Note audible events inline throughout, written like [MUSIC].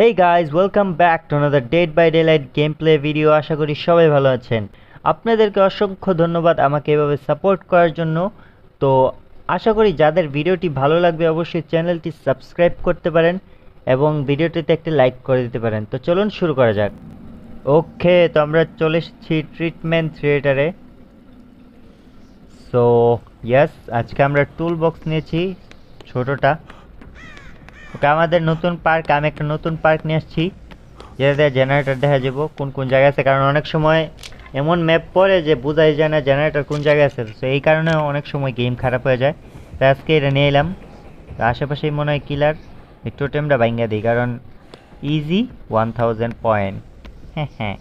Hey guys welcome back to another Dead by Daylight gameplay video আশা করি সবাই ভালো আছেন। আপনাদেরকে অসংখ্য ধন্যবাদ আমাকে এভাবে সাপোর্ট করার জন্য। তো আশা করি যাদের ভিডিওটি ভালো লাগবে অবশ্যই চ্যানেলটি সাবস্ক্রাইব করতে পারেন এবং ভিডিওটিতে একটা লাইক করে দিতে পারেন। তো চলুন শুরু করা যাক। ওকে, তো আমরা চলে এসেছি ট্রিটমেন্ট থিয়েটারে সো ইয়াস আজকে আমরা টুল বক্স নিয়েছি ছোটোটা। ওকে, আমাদের নতুন পার্ক, আমি একটা নতুন পার্ক নিয়ে আসছি। যেটাতে জেনারেটর দেখা যাব, কোন কোন জায়গায় আছে, কারণ অনেক সময় এমন ম্যাপ পড়ে যে বোঝাই যায় না জেনারেটর কোন জায়গায় আছে। তো এই কারণে অনেক সময় গেম খারাপ হয়ে যায়। তো আজকে এটা নিয়ে এলাম। তো আশেপাশেই মনে হয় কিলার এই টোটেমটা ভাঙ্গা দিই, কারণ ইজি ওয়ান থাউজেন্ড পয়েন্ট হ্যাঁ হ্যাঁ।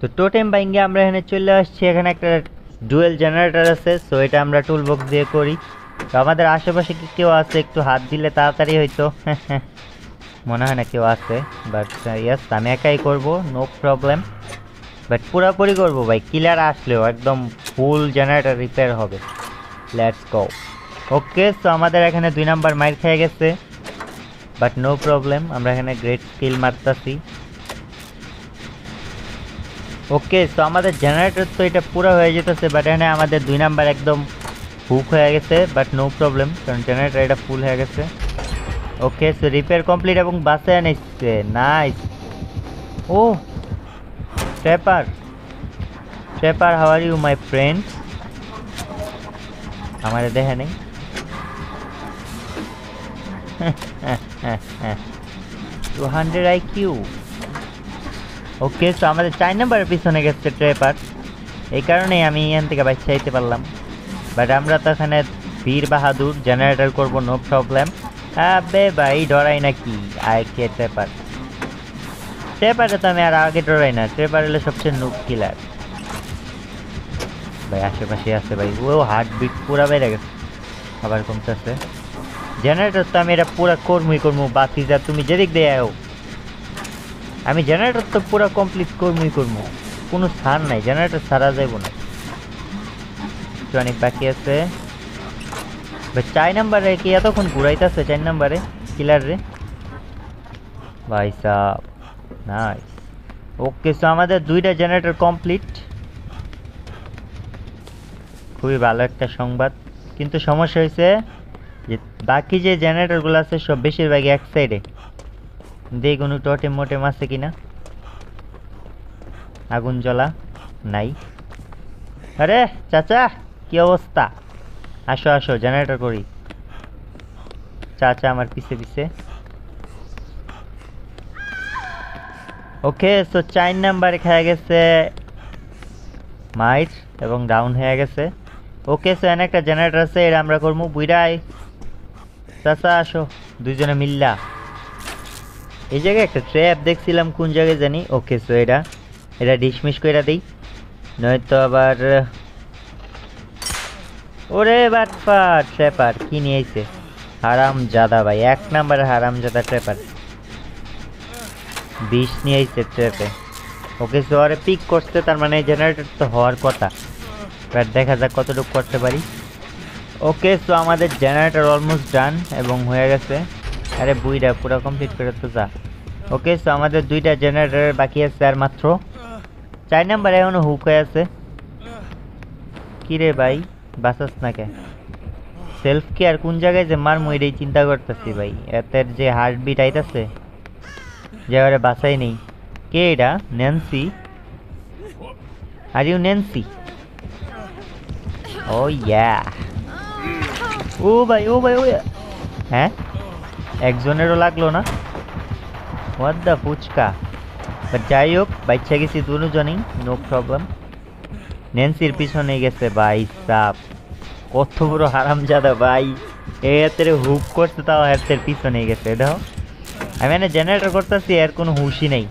তো টোটেম বাইঙ্গে আমরা এখানে চলে আসছি। এখানে একটা ডুয়েল জেনারেটর আছে সো এটা আমরা টুল বক্স দিয়ে করি। আমাদের আশেপাশে কি কেউ আছে? একটু হাত দিলে তাড়াতাড়ি হয়তো [LAUGHS] মনে হয় না কেউ আছে বাট ইয়াস আমি একাই করব নো প্রবলেম বাট পুরোপুরি করব ভাই কিলার আসলেও একদম ফুল জেনারেটার রিপেয়ার হবে। লেটস গো ওকে সো আমাদের এখানে দুই নাম্বার মাইর খেয়ে গেছে। বাট নো প্রবলেম আমরা এখানে গ্রেট স্কিল মারতাছি। ওকে সো আমাদের জেনারেটর তো এটা পুরো হয়ে যেতেছে বাট এখানে আমাদের দুই নাম্বার একদম হুক হয়ে গেছে বাট নো প্রবলেম কারণ জেনারেটর এটা ফুল হয়ে গেছে। ওকে সো রিপেয়ার কমপ্লিট এবং বাসে এনেছে nice O Trapper Trapper how are you my friend আমারে দেখে নেই। Two hundred I Q okay so আমাদের চার নাম্বারের পিছনে গেছে ট্রেপার এই কারণেই আমি এখান থেকে বাচ্চা আইতে পারলাম। বাট আমরা তো এখানে বীর বাহাদুর জেনারেটর করব নো প্রবলেম আবে ভাই, ডরাই নাকি? আই কে ট্রেপার ট্রেপারে তো আমি আর আগে ডরাই না। ট্রেপার হলে সবচেয়ে নুক কিলার ভাই আশেপাশে আছে ভাই। ও হার্ট বিট পুরা বেড়ে গেছে। আবার কমতেছে। জেনারেটর তো আমি এটা পুরা কর্মই করব বাতি যা তুমি যেদিক দিয়ে আও আমি জেনারেটর তো পুরা কমপ্লিট কর্মই করব। কোনো সার নাই জেনারেটর সারা যাইব না। একটু অনেক বাকি আছে। চার নাম্বারে কি এতক্ষণ ঘুরাইতেছে? চার নাম্বারে? কিলার রে। ভাই সাহ নাইস ওকে সো আমাদের দুইটা জেনারেটর কমপ্লিট খুবই ভালো একটা সংবাদ। কিন্তু সমস্যা হয়েছে যে, বাকি যে জেনারেটরগুলো আছে, সব বেশিরভাগই এক সাইডে দিয়ে কোনো টোটেম মোটেম আছে কিনা? আগুন জ্বলা? নাই। আরে, চাচা! কি অবস্থা? আসো আসো জেনারেটর করি। চাচা আমার পিছে পিছে। ওকে সো চার নাম্বারে খেয়ে গেছে মাইট এবং ডাউন হয়ে গেছে। ওকে সো এনে একটা জেনারেটর আছে, এটা আমরা করব বুইরাই চাচা, আসো, দুইজনে মিল্লা। এই জায়গায় একটা ট্র্যাপ দেখছিলাম, কোন জায়গায় জানি। ওকে সো এটা এটা ডিসমিস করে দিই। নয়তো আবার ওরে বাটপার ট্র্যাপার কি নিয়েছে? হারাম জাদা ভাই, এক নাম্বার হারাম জাদা ট্র্যাপার বিষ নিয়েছে ট্র্যাপে ওকে আরে পিক করছে, তার মানে জেনারেটর তো হওয়ার কথা। এবার দেখা যাক কতটুকু করতে পারি। ওকে সো আমাদের জেনারেটর অলমোস্ট ডান এবং হয়ে গেছে। আরে বুইটা পুরো কমপ্লিট করে তো যা। ওকে সো আমাদের দুইটা জেনারেটর বাকি আছে আর মাত্র। চার নাম্বার এখনও হুক হয়ে আছে। কিরে ভাই? বাসাস না কে? সেলফ কেয়ার কোন জায়গায় যে মার এটাই চিন্তা করতেছি ভাই। এতের যে হার্ট বিট আইতাছে, যে ওরে বাসাই নেই। কে এটা? Nancy are you Nancy oh yeah ও ভাই ও ভাই, ও হ্যাঁ? একজনেরও লাগল না? What the fuchka? বাট যাই হোক বাচ্চা গেছি দুজনেই নো প্রবলেম ন্যান্সির পিছনে গেছে ভাই, সাপ। কত বড় হারাম হারামজাদা ভাই। এই হাতের হুক করছে, তাও হাতের পিছনে গেছে, দেখো। আমি এনে জেনারেটর করতেছি, এর কোনো হুশই নেই।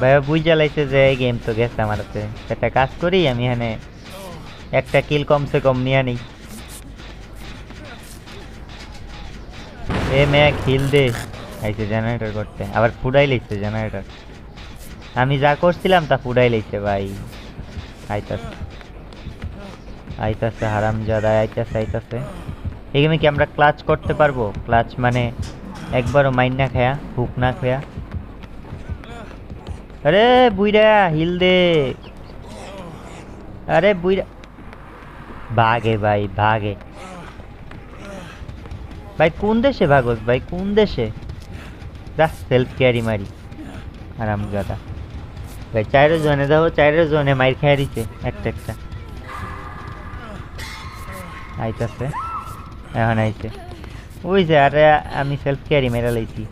ভাইয়া বুঝ জ্বালাইছে যে গেম তো গেছে আমার হাতে। একটা কাজ করি, আমি এখানে একটা কিল কমসে কম নিয়ে নিই এ মেয়ে খিল দে। আইছে জেনারেটর করতে। আবার ফুডাই লাইছে জেনারেটর আমি যা করছিলাম তা ফুডাই লাইছে ভাই। আইতাছে। আইতাছে হারাম জাদা আইতাছে আইতাছে। এই গেমে কি আমরা ক্লাচ করতে পারব? ক্লাচ মানে একবারও মাইন না খায়া, হুক না খায়া। আরে বুইরা হিল দে। আরে বুইরা ভাগে ভাই ভাগে। ভাই, কোন দেশে ভাগস ভাই, কোন দেশে? যা সেলফ ক্যারি মারি। আরাম গাদা ভাই চাইরো জনে দাও চাইরো জনে মাইর খেয়ে দিছে, একটা একটা। আইতাছে, এখন আইছে। ওই আরে, আমি সেলফ ক্যারি মেরা লাইছি।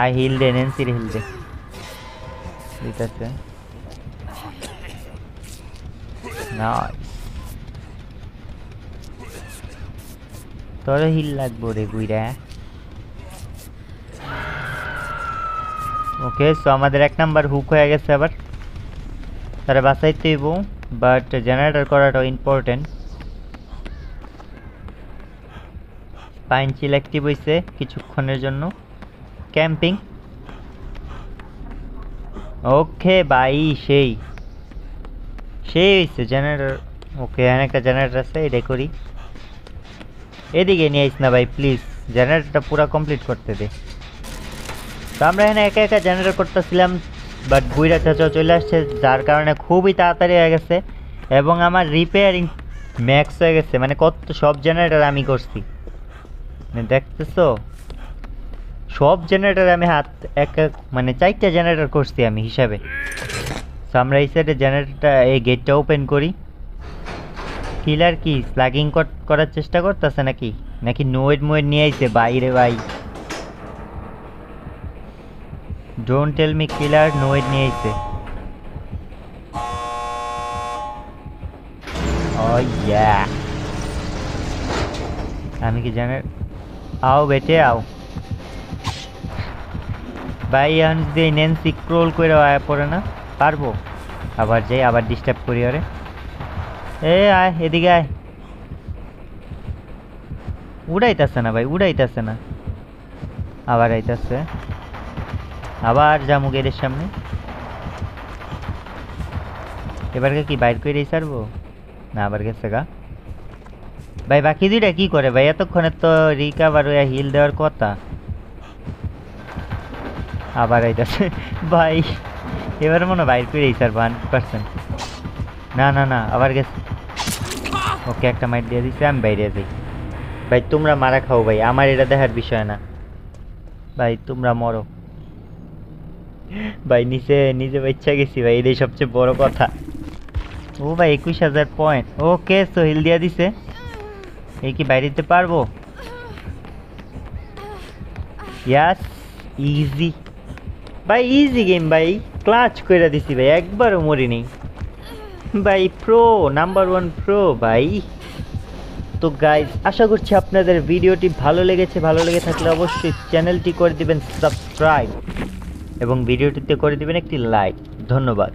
আই হিল দে নেন্সির হিল দে নাইস তোর হিল লাগবো রে গুইরা। ওকে সো আমাদের এক নাম্বার হুক হয়ে গেছে আবার। তারা বাসাইতে হইব বাট জেনারেটর করাটাও ইম্পর্টেন্ট পাইন চিল অ্যাক্টিভ হয়েছে কিছুক্ষণের জন্য। ক্যাম্পিং ওকে বাই সেই। সেই হয়েছে জেনারেটর ওকে এখানে একটা জেনারেটর আছে এটাই করি। এদিকে নিয়ে আইস না ভাই প্লিজ জেনারেটরটা পুরো কমপ্লিট করতে দে। তো আমরা এখানে একা একা জেনারেট করতেছিলাম বাট বুইরা চাচা চলে আসছে, যার কারণে খুবই তাড়াতাড়ি হয়ে গেছে এবং আমার রিপেয়ারিং ম্যাক্স হয়ে গেছে। মানে কত, সব জেনারেটার আমি করছি। মানে দেখতেছো? সব জেনারেটার আমি হাত, এক এক মানে চারটা জেনারেটার করছি আমি হিসাবে। তো আমরা এই সাইডে জেনারেটারটা এই গেটটা ওপেন করি। কিলার কি স্লাগিং করার চেষ্টা করতেছে নাকি? নাকি নোয়েড মোয়েড নিয়ে আইছে বাইরে ভাই? টেল মি কিলার নোয়েড নিয়ে আইছে ইয়া আমি কি জানে? আও বেটে, আও। ভাই, এখন যদি এই নেন্সি ক্রোল করে আয়া পড়ে না? পারব। আবার যাই, আবার ডিস্টার্ব করি, আরে। এ, আয়, এদিকে আয়। উড়াইতেছে না ভাই, উড়াইতেছে না। আবার আইতাছে। আবার যামু গেটের সামনে। এবারকে কি বাইর করে সারবো না, আবার গেছে গা। ভাই, বাকি দুইটা কি করে? ভাই, এতক্ষণে তো রিকাভার হয়ে হিল দেওয়ার কথা। আবার আইতাছে। ভাই, এবার মনে বাইর করে সারবো হান্ড্রেড পার্সেন্ট না না না, আবার গেছে। ওকে, একটা মাইট দিয়ে দিছে, আমি বাইরে যাই। ভাই, তোমরা মারা খাও ভাই, আমার এটা দেখার বিষয় না। ভাই, তোমরা মরো। ভাই নিচে নিজে বাচ্চা গেছি ভাই, এটাই সবচেয়ে বড় কথা। ও ভাই, একুশ হাজার পয়েন্ট ওকে, সোহিল দিয়া দিছে। এই কি বাইরে দিতে পারব? ইয়াস ইজি ভাই ইজি গেম ভাই ক্লাচ করে দিছি ভাই, একবারও মরিনি ভাই প্রো নাম্বার ওয়ান প্রো ভাই। তো গাইজ আশা করছি আপনাদের ভিডিওটি ভালো লেগেছে, ভালো লেগে থাকলে অবশ্যই চ্যানেলটি করে দিবেন সাবস্ক্রাইব এবং ভিডিওটিতে করে দেবেন একটি লাইক ধন্যবাদ।